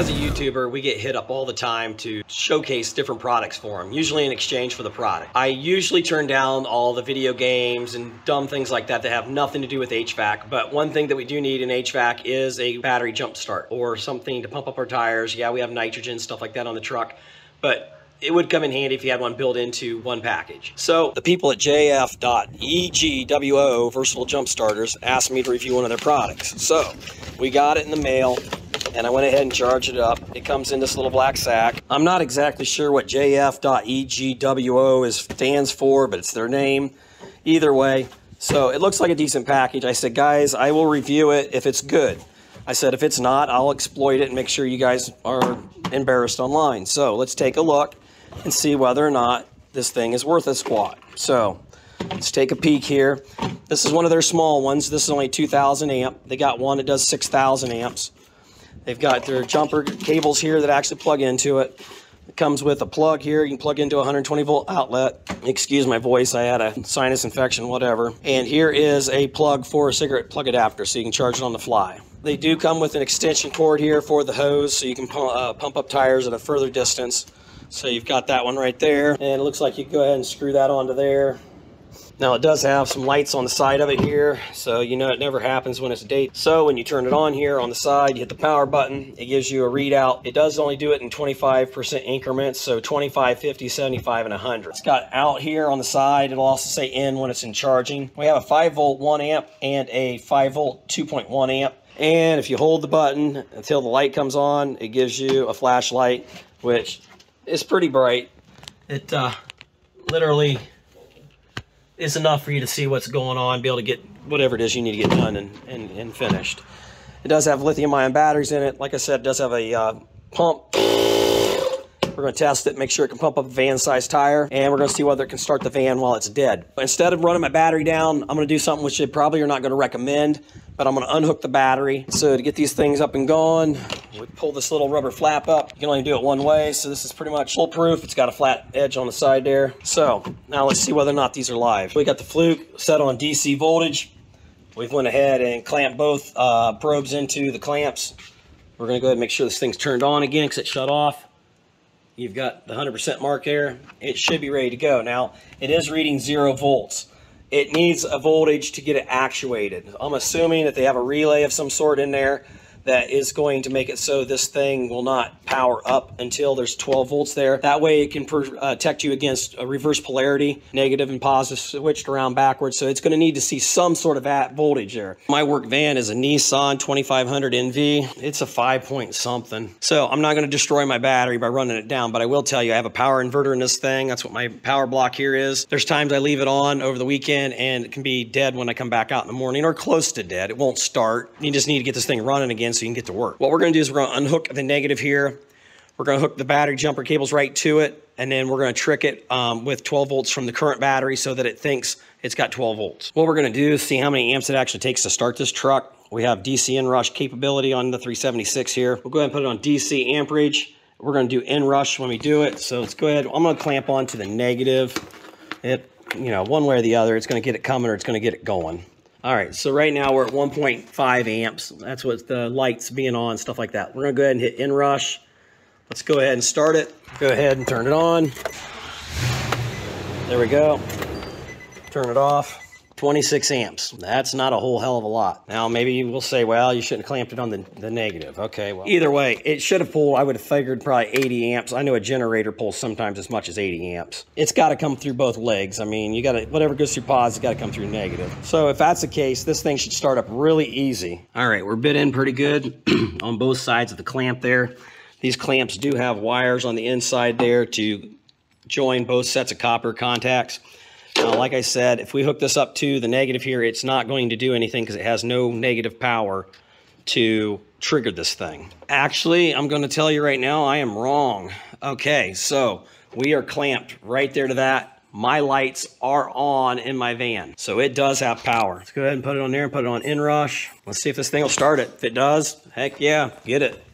As a YouTuber, we get hit up all the time to showcase different products for them, usually in exchange for the product. I usually turn down all the video games and dumb things like that that have nothing to do with HVAC, but one thing that we do need in HVAC is a battery jump start or something to pump up our tires. Yeah, we have nitrogen, stuff like that on the truck, but it would come in handy if you had one built into one package. So the people at jf.egwo Versatile Jump Starters asked me to review one of their products. So we got it in the mail and I went ahead and charged it up. It comes in this little black sack. I'm not exactly sure what jf.egwo is stands for, but it's their name. Either way, so it looks like a decent package. I said, guys, I will review it if it's good. I said, if it's not, I'll exploit it and make sure you guys are embarrassed online. So let's take a look and see whether or not this thing is worth a squat. So let's take a peek here. This is one of their small ones. This is only 2,000 amp. They got one that does 6,000 amps. They've got their jumper cables here that actually plug into it. It comes with a plug here. You can plug into a 120 volt outlet. Excuse my voice. I had a sinus infection, whatever. And here is a plug for a cigarette plug adapter so you can charge it on the fly. They do come with an extension cord here for the hose so you can pump, uh, pump up tires at a further distance. So you've got that one right there. And it looks like you can go ahead and screw that onto there. Now it does have some lights on the side of it here, so you know it never happens when it's a date. So when you turn it on here on the side, you hit the power button, it gives you a readout. It does only do it in 25% increments, so 25, 50, 75, and 100. It's got out here on the side. It'll also say in when it's in charging. We have a 5 volt 1 amp and a 5 volt 2.1 amp. And if you hold the button until the light comes on, it gives you a flashlight, which is pretty bright. It uh, literally is enough for you to see what's going on, be able to get whatever it is you need to get done and, and, and finished. It does have lithium ion batteries in it. Like I said, it does have a uh, pump. We're going to test it, make sure it can pump up a van size tire, and we're going to see whether it can start the van while it's dead. Instead of running my battery down, I'm going to do something which they probably are not going to recommend, but I'm going to unhook the battery. So to get these things up and going, we pull this little rubber flap up. You can only do it one way, so this is pretty much foolproof. It's got a flat edge on the side there. So now let's see whether or not these are live. We got the fluke set on DC voltage. We've went ahead and clamped both uh, probes into the clamps. We're going to go ahead and make sure this thing's turned on again because it shut off. You've got the 100% mark there. It should be ready to go. Now, it is reading zero volts. It needs a voltage to get it actuated. I'm assuming that they have a relay of some sort in there that is going to make it so this thing will not power up until there's 12 volts there. That way it can uh, protect you against a reverse polarity, negative and positive switched around backwards. So it's going to need to see some sort of at voltage there. My work van is a Nissan 2500 NV. It's a five point something. So I'm not going to destroy my battery by running it down, but I will tell you I have a power inverter in this thing. That's what my power block here is. There's times I leave it on over the weekend and it can be dead when I come back out in the morning or close to dead. It won't start. You just need to get this thing running again so you can get to work. What we're going to do is we're going to unhook the negative here. We're going to hook the battery jumper cables right to it, and then we're going to trick it um, with 12 volts from the current battery so that it thinks it's got 12 volts. What we're going to do is see how many amps it actually takes to start this truck. We have DC inrush capability on the 376 here. We'll go ahead and put it on DC amperage. We're going to do inrush when we do it. So let's go ahead. I'm going to clamp on to the negative. It, you know, one way or the other, it's going to get it coming or it's going to get it going. All right, so right now we're at 1.5 amps. That's what the lights being on, stuff like that. We're gonna go ahead and hit inrush. Let's go ahead and start it. Go ahead and turn it on. There we go. Turn it off. 26 amps. That's not a whole hell of a lot. Now, maybe you will say, well, you shouldn't have clamped it on the, the negative. Okay, well, either way, it should have pulled, I would have figured probably 80 amps. I know a generator pulls sometimes as much as 80 amps. It's got to come through both legs. I mean, you got to, whatever goes through positive, it's got to come through negative. So if that's the case, this thing should start up really easy. All right, we're bit in pretty good on both sides of the clamp there. These clamps do have wires on the inside there to join both sets of copper contacts. Now, like I said, if we hook this up to the negative here, it's not going to do anything because it has no negative power to trigger this thing. Actually, I'm going to tell you right now, I am wrong. Okay, so we are clamped right there to that. My lights are on in my van, so it does have power. Let's go ahead and put it on there and put it on inrush. Let's see if this thing will start it. If it does, heck yeah, get it.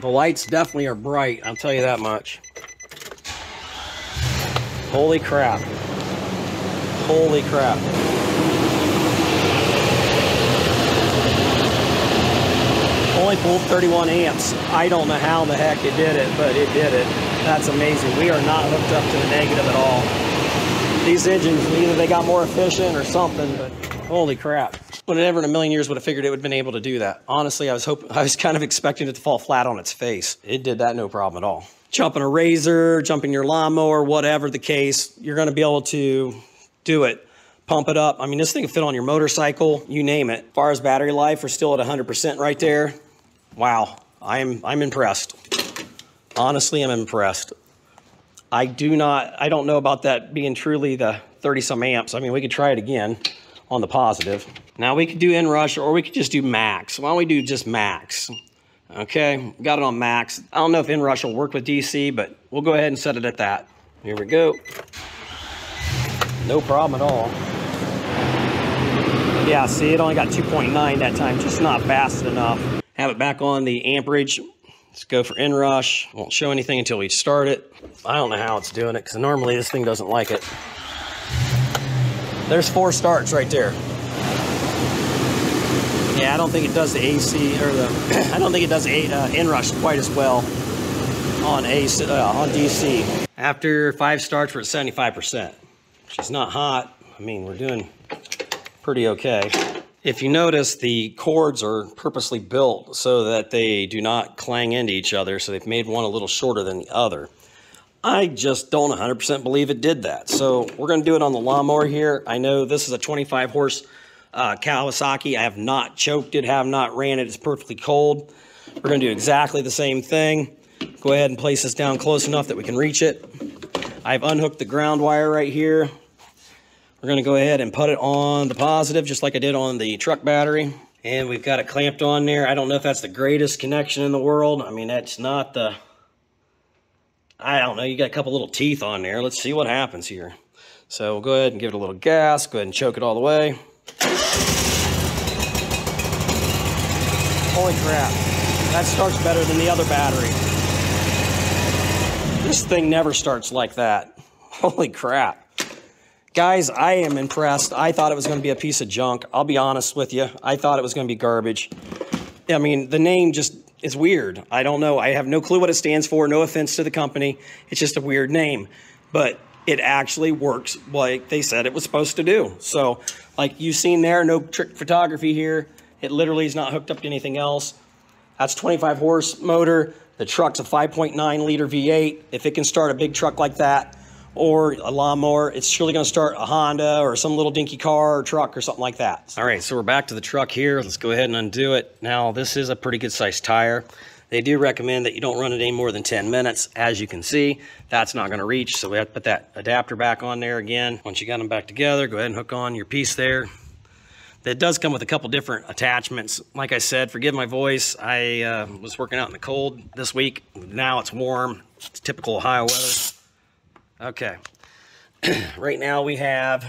The lights definitely are bright, I'll tell you that much. Holy crap. Holy crap. only pulled 31 amps. I don't know how the heck it did it, but it did it. That's amazing. We are not hooked up to the negative at all. These engines, either they got more efficient or something, but holy crap. Have never in a million years would have figured it would have been able to do that. Honestly, I was hoping, I was kind of expecting it to fall flat on its face. It did that no problem at all. Jumping a razor, jumping your lawnmower, whatever the case, you're going to be able to do it pump it up. I mean, this thing can fit on your motorcycle, you name it. As far as battery life, we're still at 100% right there. Wow, I'm, I'm impressed. Honestly, I'm impressed. I do not, I don't know about that being truly the 30 some amps. I mean, we could try it again on the positive. Now we could do inrush or we could just do max. Why don't we do just max? Okay, got it on max. I don't know if inrush will work with DC, but we'll go ahead and set it at that. Here we go. No problem at all. Yeah, see, it only got 2.9 that time, just not fast enough. Have it back on the amperage. Let's go for inrush. Won't show anything until we start it. I don't know how it's doing it, because normally this thing doesn't like it. There's four starts right there. Yeah, I don't think it does the AC, or the, I don't think it does a, uh, inrush quite as well on, AC, uh, on DC. After five starts, we're at 75%, is not hot. I mean, we're doing pretty okay. If you notice, the cords are purposely built so that they do not clang into each other, so they've made one a little shorter than the other. I just don't 100% believe it did that. So we're going to do it on the lawnmower here. I know this is a 25 horse uh, Kawasaki. I have not choked it, have not ran it. It's perfectly cold. We're going to do exactly the same thing. Go ahead and place this down close enough that we can reach it. I've unhooked the ground wire right here. We're to go ahead and put it on the positive, just like I did on the truck battery. And we've got it clamped on there. I don't know if that's the greatest connection in the world. I mean, that's not the... I don't know. You got a couple little teeth on there. Let's see what happens here. So we'll go ahead and give it a little gas. Go ahead and choke it all the way. Holy crap. That starts better than the other battery. This thing never starts like that. Holy crap. Guys, I am impressed. I thought it was going to be a piece of junk. I'll be honest with you. I thought it was going to be garbage. I mean, the name just is weird. I don't know. I have no clue what it stands for. No offense to the company. It's just a weird name. But it actually works like they said it was supposed to do. So, like you've seen there, no trick photography here. It literally is not hooked up to anything else. That's 25 horse motor. The truck's a 5.9 liter V8. If it can start a big truck like that, or a lawnmower, it's surely going to start a Honda or some little dinky car or truck or something like that. All right, so we're back to the truck here. Let's go ahead and undo it. Now, this is a pretty good sized tire. They do recommend that you don't run it any more than 10 minutes. As you can see, that's not to reach, so we have to put that adapter back on there again. Once you got them back together, go ahead and hook on your piece there. That does come with a couple different attachments. Like I said, forgive my voice. I uh, was working out in the cold this week. Now it's warm. It's typical Ohio weather. Okay. right now we have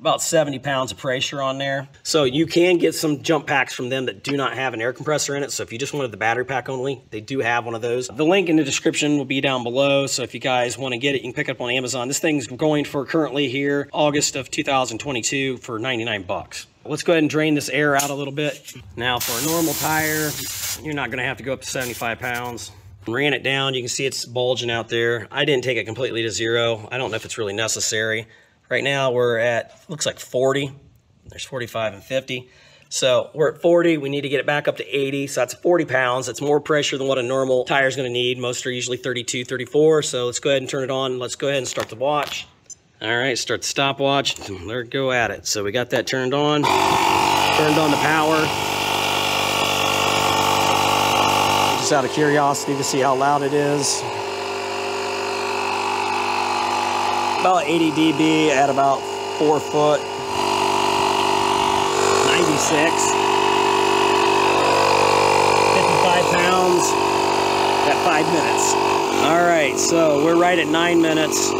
about 70 pounds of pressure on there. So you can get some jump packs from them that do not have an air compressor in it. So if you just wanted the battery pack only, they do have one of those. The link in the description will be down below. So if you guys want to get it, you can pick it up on Amazon. This thing's going for currently here, August of 2022 for 99 bucks. Let's go ahead and drain this air out a little bit. Now for a normal tire, you're not gonna have to go up to 75 pounds. Ran it down, you can see it's bulging out there. I didn't take it completely to zero. I don't know if it's really necessary. Right now we're at, looks like 40. There's 45 and 50. So we're at 40, we need to get it back up to 80. So that's 40 pounds. That's more pressure than what a normal tire is gonna need. Most are usually 32, 34. So let's go ahead and turn it on. Let's go ahead and start the watch. All right, start the stopwatch. There, go at it. So we got that turned on. Turned on the power. Just out of curiosity to see how loud it is. About 80 dB at about four foot. 96. 55 pounds at five minutes. All right, so we're right at nine minutes.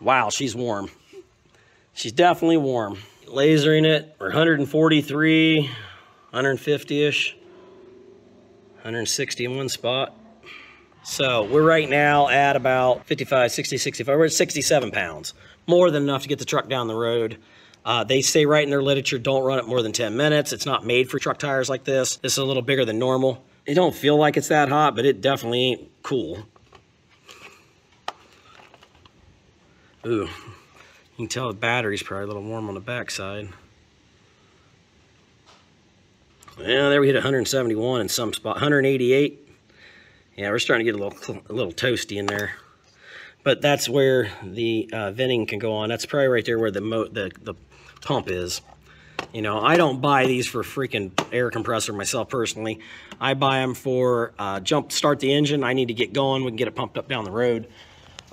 Wow, she's warm. She's definitely warm. Lasering it, we're 143, 150-ish, 160 in one spot. So we're right now at about 55, 60, 65. We're at 67 pounds. More than enough to get the truck down the road. Uh, they say right in their literature, don't run it more than 10 minutes. It's not made for truck tires like this. This is a little bigger than normal. It don't feel like it's that hot, but it definitely ain't cool. Ooh, you can tell the battery's probably a little warm on the backside. Yeah, there we hit 171 in some spot, 188. Yeah, we're starting to get a little, a little toasty in there. But that's where the uh, venting can go on. That's probably right there where the, the, the pump is. You know, I don't buy these for freaking air compressor myself personally. I buy them for uh, jump start the engine. I need to get going. We can get it pumped up down the road.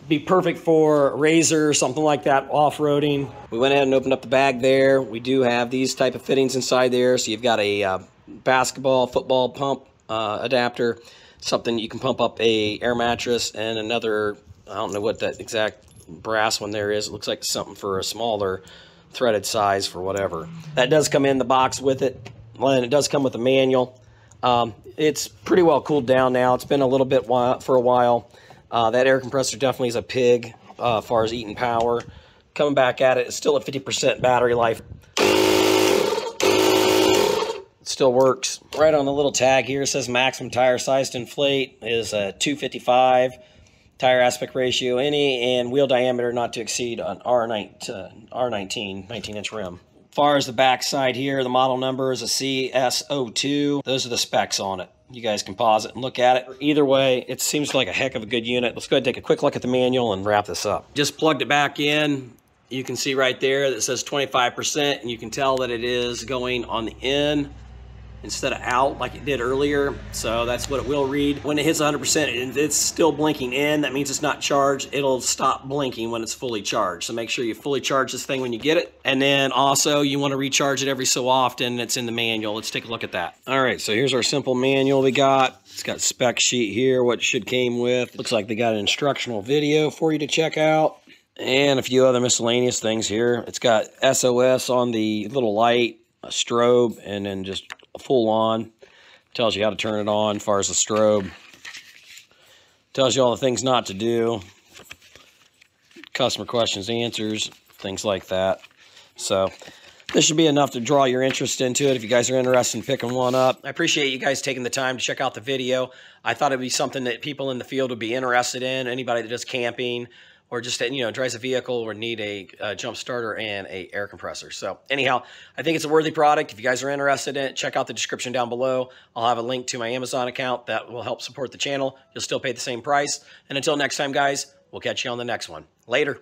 Be perfect for RZR, something like that, off-roading. We went ahead and opened up the bag there. We do have these type of fittings inside there. So you've got a uh, basketball, football pump uh, adapter, something you can pump up a air mattress, and another, I don't know what that exact brass one there is. It looks like something for a smaller threaded size for whatever. That does come in the box with it, and it does come with a manual. Um, it's pretty well cooled down now. It's been a little bit while, for a while. Uh, that air compressor definitely is a pig uh, as far as eating power. Coming back at it, it's still at 50% battery life. Still works. Right on the little tag here, it says maximum tire size to inflate is a 255 tire aspect ratio any, and wheel diameter not to exceed an R9, uh, R19, 19 inch rim. As far as the back side here, the model number is a CS02. Those are the specs on it. You guys can pause it and look at it. Either way, it seems like a heck of a good unit. Let's go ahead and take a quick look at the manual and wrap this up. Just plugged it back in. You can see right there that says 25%, and you can tell that it is going on the in instead of out like it did earlier. So that's what it will read. When it hits 100%, it's still blinking in. That means it's not charged. It'll stop blinking when it's fully charged. So make sure you fully charge this thing when you get it. And then also you want to recharge it every so often. It's in the manual. Let's take a look at that. All right, so here's our simple manual we got. It's got spec sheet here, what should came with. Looks like they got an instructional video for you to check out and a few other miscellaneous things here. It's got SOS on the little light, a strobe, and then just full on. Tells you how to turn it on as far as the strobe. Tells you all the things not to do. Customer questions, answers, things like that. So this should be enough to draw your interest into it if you guys are interested in picking one up. I appreciate you guys taking the time to check out the video. I thought it'd be something that people in the field would be interested in. Anybody that does camping, or just you know drives a vehicle or need a, a, jump starter and a air compressor. So anyhow, I think it's a worthy product. If you guys are interested in it, check out the description down below. I'll have a link to my Amazon account that will help support the channel. You'll still pay the same price. And until next time, guys, we'll catch you on the next one. Later.